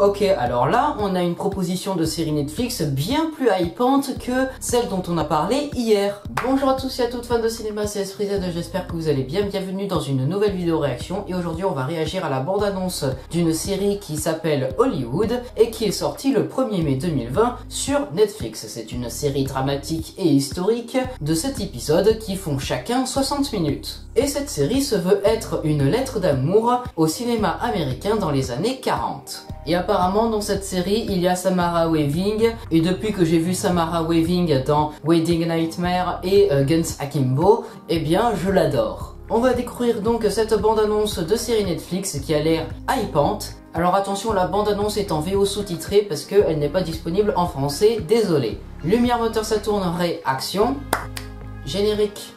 Ok, alors là, on a une proposition de série Netflix bien plus hypante que celle dont on a parlé hier. Bonjour à tous et à toutes fans de cinéma, c'est Z, j'espère que vous allez bien. Bienvenue dans une nouvelle vidéo réaction et aujourd'hui on va réagir à la bande-annonce d'une série qui s'appelle Hollywood et qui est sortie le 1er mai 2020 sur Netflix. C'est une série dramatique et historique de 7 épisodes qui font chacun 60 minutes. Et cette série se veut être une lettre d'amour au cinéma américain dans les années 40. Et apparemment dans cette série il y a Samara Weaving et depuis que j'ai vu Samara Weaving dans Wedding Nightmare et euh, Guns Akimbo, eh bien je l'adore. On va découvrir donc cette bande-annonce de série Netflix qui a l'air hypante. Alors attention, la bande-annonce est en VO sous-titrée parce qu'elle n'est pas disponible en français, désolé. Lumière moteur ça tournerait action. Générique.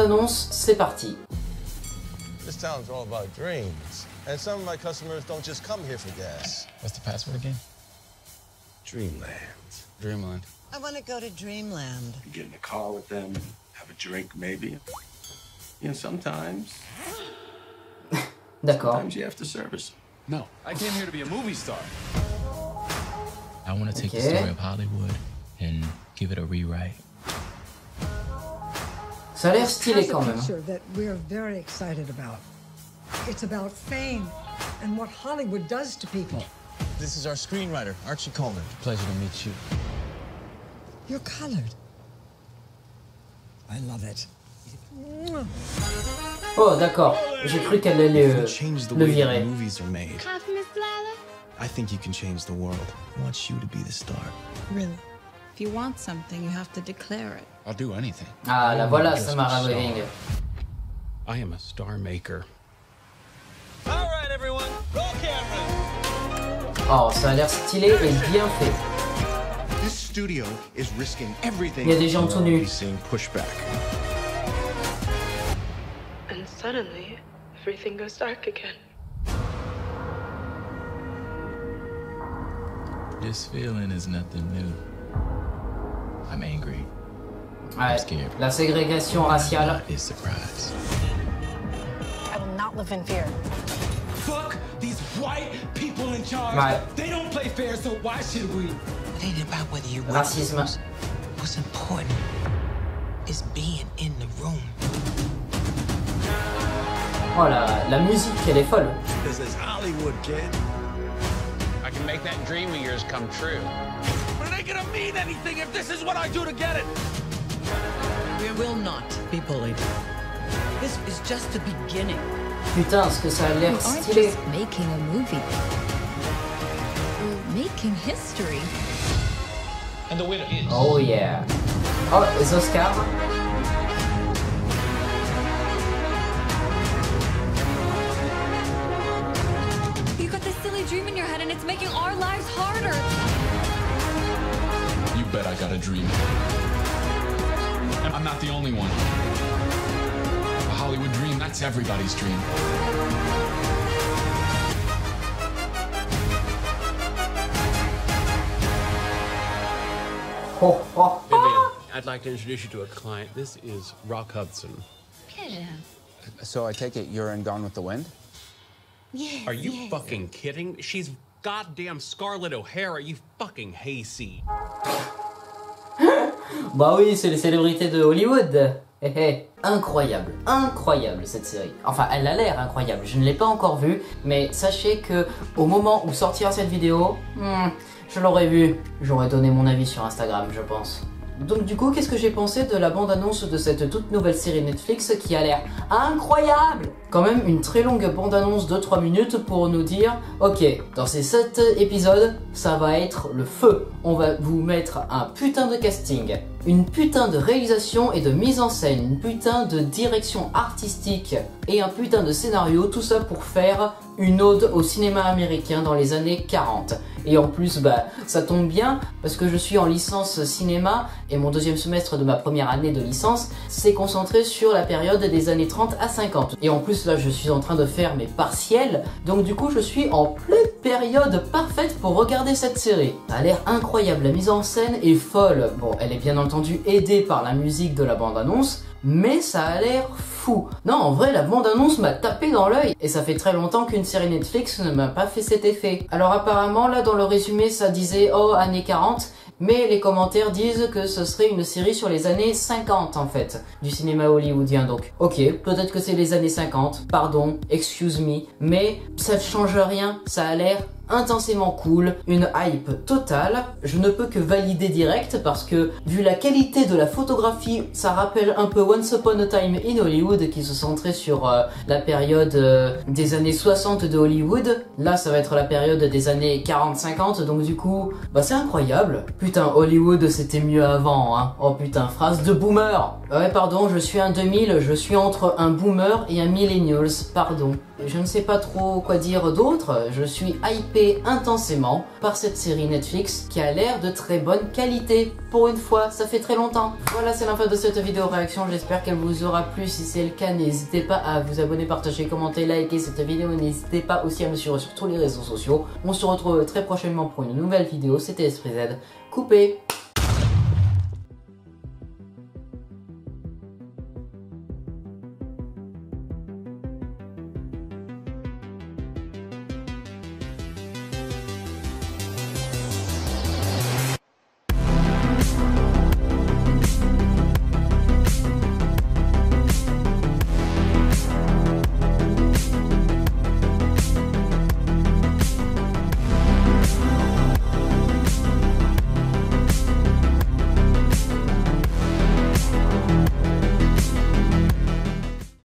Bande-annonce, c'est parti. This town's all about dreams. And some of my customers don't just come here for gas. What's the password again? Dreamland. Dreamland. I want to go to Dreamland. You get in the car with them, have a drink maybe. You know, sometimes, D'accord. sometimes you have to service. No, I came here to be a movie star. I want to take the Okay. story of Hollywood and give it a rewrite. Ça a l'air stylé a quand même. picture that we're very excited about. It's about fame and what Hollywood does to people. This is our screenwriter, Archie Coleman. Pleasure to meet you. You're colored. I love it. Oh d'accord, j'ai cru qu'elle allait euh, Change the le way that virer. movies are made. Coffee, Miss Delilah? I think you can change the world. I want you to be the star. Really? If you want something, you have to declare it. I'll do anything. Ah la voilà Samara. Weaving. I am a star maker. All right, everyone, roll cameras. Oh ça a l'air stylé et bien fait. This studio is risking everything. Il y a des gens tout nus. Seeing pushback. And suddenly, everything goes dark again. This feeling is nothing new. I'm angry. Ouais, la ségrégation raciale. Not a surprise. I will not live in fear. Fuck these white people in charge. Ouais. They don't play fair, so why should we? It ain't about whether you win. Racisme. What's important is being in the room. Oh la, la musique elle est folle. This is Hollywood, kid. I can make that dream of yours come true. But it ain't gonna mean anything if this is what I do to get it. We will not be bullied. This is just the beginning. Putain ce que ça a l'air stylé. Just making a movie. We're making history. And the winner is. Oh yeah. Oh les Oscars. I got a dream. And I'm not the only one. A Hollywood dream, that's everybody's dream. Oh, oh. Vivian, I'd like to introduce you to a client. This is Rock Hudson. Pleasure. So I take it you're in Gone with the Wind? Yes. Are you fucking kidding? She's goddamn Scarlett O'Hara, you fucking hayseed. Bah oui, c'est les célébrités de Hollywood. Hé hé. Incroyable, incroyable cette série. Enfin, elle a l'air incroyable. Je ne l'ai pas encore vue, mais sachez que au moment où sortira cette vidéo, hmm, je l'aurais vue. J'aurais donné mon avis sur Instagram, je pense. Donc du coup, qu'est-ce que j'ai pensé de la bande-annonce de cette toute nouvelle série Netflix qui a l'air incroyable? Quand même une très longue bande-annonce de 3 minutes pour nous dire Ok, dans ces 7 épisodes, ça va être le feu. On va vous mettre un putain de casting, une putain de réalisation et de mise en scène, une putain de direction artistique et un putain de scénario, tout ça pour faire une ode au cinéma américain dans les années 40. Et en plus, bah, ça tombe bien parce que je suis en licence cinéma et mon deuxième semestre de ma première année de licence s'est concentré sur la période des années 30 à 50. Et en plus, là, je suis en train de faire mes partiels, donc du coup, je suis en pleine période parfaite pour regarder cette série. Ça a l'air incroyable, la mise en scène est folle. Bon, elle est bien entendu aidée par la musique de la bande-annonce, mais ça a l'air fou. Non, en vrai, la bande-annonce m'a tapé dans l'œil, et ça fait très longtemps qu'une série Netflix ne m'a pas fait cet effet. Alors apparemment, là, dans le résumé, ça disait « Oh, années 40 », mais les commentaires disent que ce serait une série sur les années 50 en fait, du cinéma hollywoodien donc. Ok, peut-être que c'est les années 50, pardon, excuse me, mais ça change rien, ça a l'air intensément cool, une hype totale. Je ne peux que valider direct parce que vu la qualité de la photographie, ça rappelle un peu Once Upon a Time in Hollywood qui se centrait sur euh, la période euh, des années 60 de Hollywood. Là, ça va être la période des années 40-50, donc du coup, bah c'est incroyable. Putain, Hollywood c'était mieux avant, hein. Oh putain, phrase de boomer. Ouais, pardon, je suis un 2000, je suis entre un boomer et un millennials, pardon. Je ne sais pas trop quoi dire d'autre, je suis hypé intensément par cette série Netflix qui a l'air de très bonne qualité. Pour une fois, ça fait très longtemps. Voilà, c'est la fin de cette vidéo réaction, j'espère qu'elle vous aura plu. Si c'est le cas, n'hésitez pas à vous abonner, partager, commenter, liker cette vidéo. N'hésitez pas aussi à me suivre sur tous les réseaux sociaux. On se retrouve très prochainement pour une nouvelle vidéo. C'était Esprit Z. Coupé